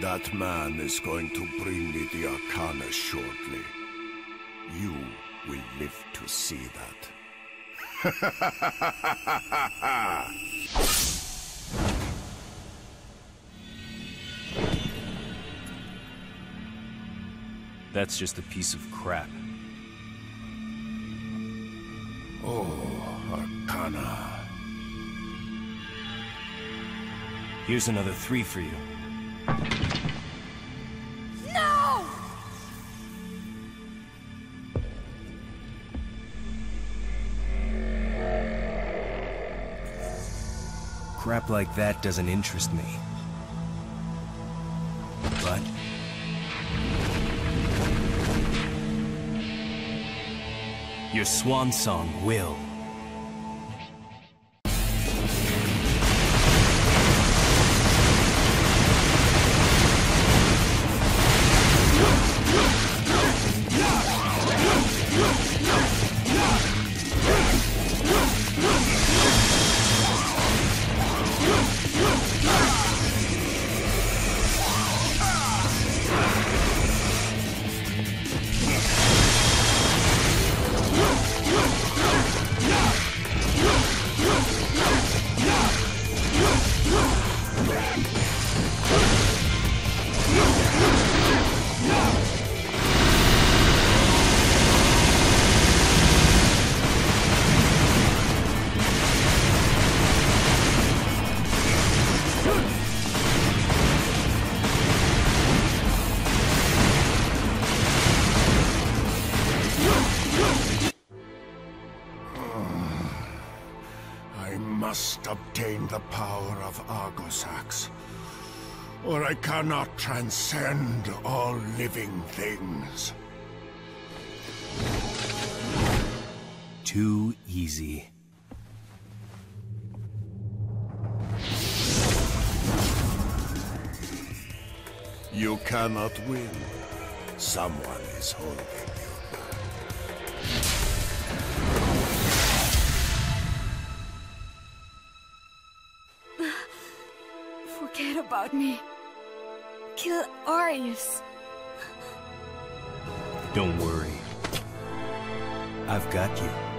That man is going to bring me the Arcana shortly. You will live to see that. That's just a piece of crap. Oh, Arcana. Here's another three for you. No! Crap like that doesn't interest me. But... Your swan song will. I must obtain the power of Argosax, or I cannot transcend all living things. Too easy. You cannot win. Someone is holding you. Forget about me. Kill Arius. Don't worry. I've got you.